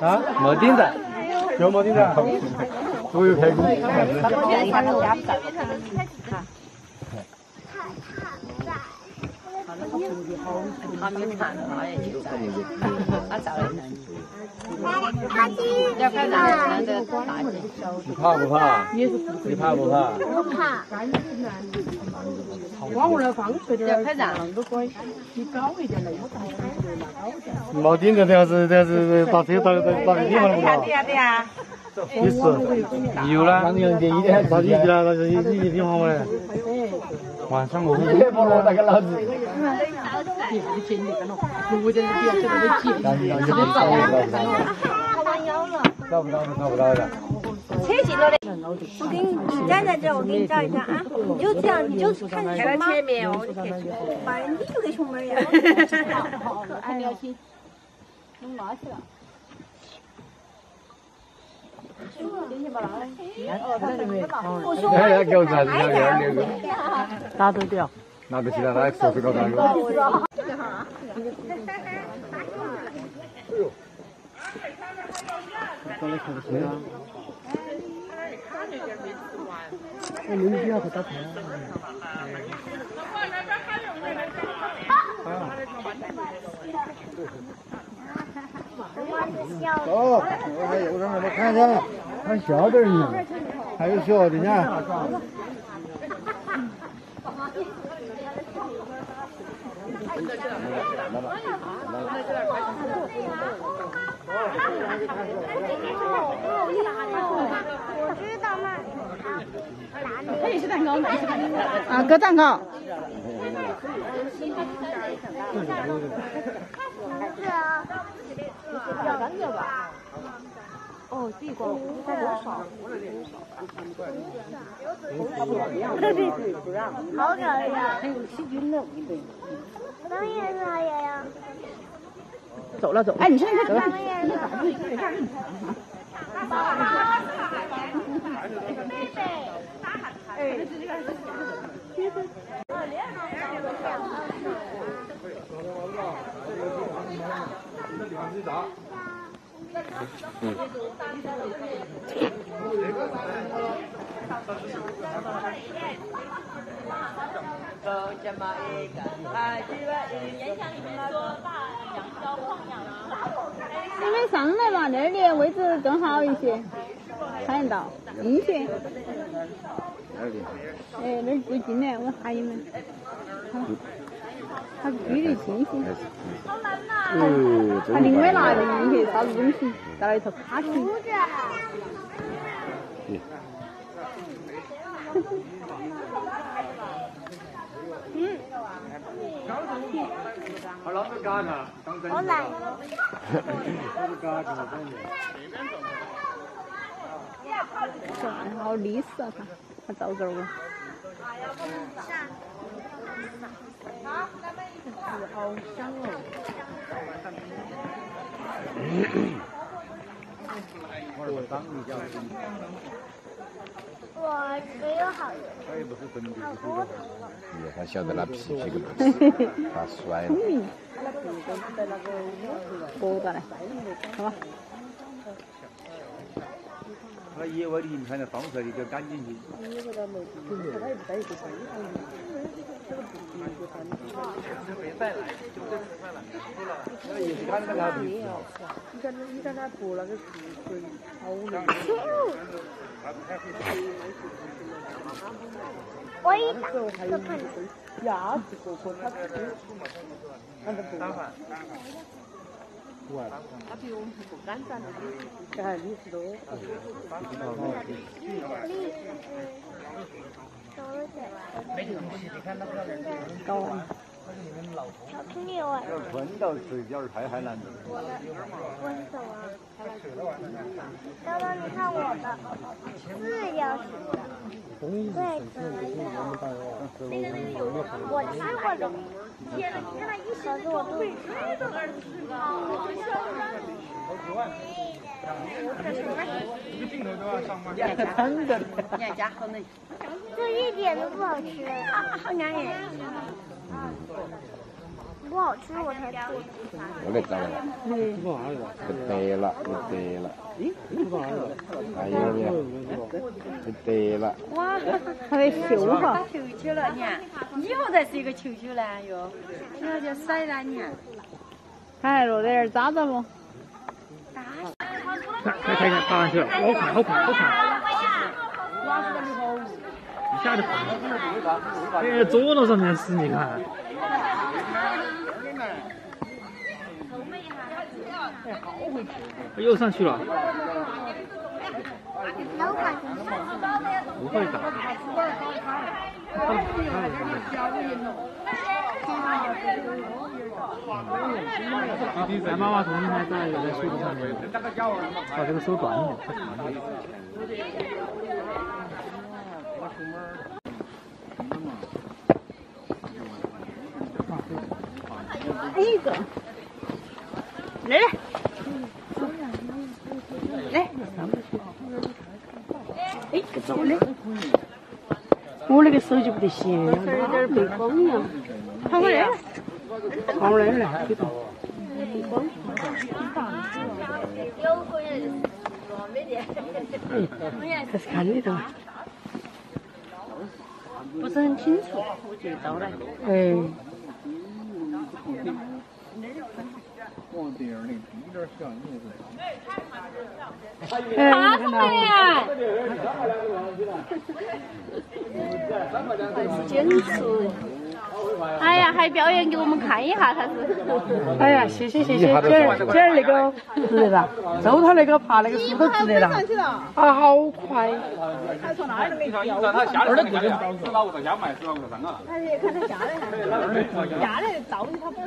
啊？没顶在，有没顶在？左右开弓。他没看到，他也就在，他照的要看咱们的大姐。你怕不怕？你怕不怕？不怕。往我那放出点，拍照都可以。你高一点嘞，没顶着，这样子这样子把车打打打个地方了嘛？对呀对呀。也是。有了。那你一点到底去了，那是一一地方嘛嘞？晚上我。别跑了，那个老子。找不到了，找不到了。车进了的，我给你你站在这，我给你照一张啊。你就这样，你就看着熊猫。妈呀，你就跟熊猫一样。可爱了，能拉起来。哎，给我啥子？两两个。拿得掉。拿得起来，那手是搞啥个？过来看个车啊！哎，你们不要去打车走，我还有人没看见，还小点呢，还有小的呢。我他也是蛋糕，啊，搁蛋糕。是啊。哦，地瓜，他多少？好漂亮。还有细菌呢，呀。走了走。哎，你现在走了。你你们上来吧，那里位置更好一些，看得到，阴些。哎，那儿最近呢，我喊你们。他距离近些。他另外拿一些啥子东西，在那头卡起。嗯。好，老子嘎他，好好利索啊，他，他照这儿。好，好香哦。我没有好多。他晓得那脾气个不是，他帅。多大嘞？好吧。他野外的你看那放出来的就干净些。别带来，就这吃饭了，吃了。那也是看那个皮。你看，你看他剥那个皮水，好嫩。我一打就看鸭子过过，它吃。看着不？它比我们不干燥的。到难得。温手啊！刚刚你看我的。四小时的，对，可以。我吃过的。可是我肚子真的，你还加好嫩。这一点都不好吃。好安逸。不好吃，我才吃。我来找了，不得了，不得了，还有没有？不得了，哇，还得秀哈打。球球了，你看，以后才是一个球球呢哟，你看就甩了，你看。看来落点儿渣子不？看，快看看，爬上去了，好快，好快，好快！一下就爬了。哎，左脑上面是，你看。又上去了，不会打。咱妈妈重新还在在树枝上面，把这个手断了，太长了。哎一个，来来，来，走嘞。我那个手机不得行，有点背光呀。跑过来，跑过来来，还是看得到。不是很清楚，我觉得到了。哎。爬上来呀！坚持。哎呀，还表演给我们看一下，他是。哎呀，谢谢谢谢，姐儿姐儿那个值得了，周他那个爬那个树都值得了，啊，好快。他从哪儿都没掉。他下来那个十老五到家卖十老五到三个。他也看他下来，下来倒起他不。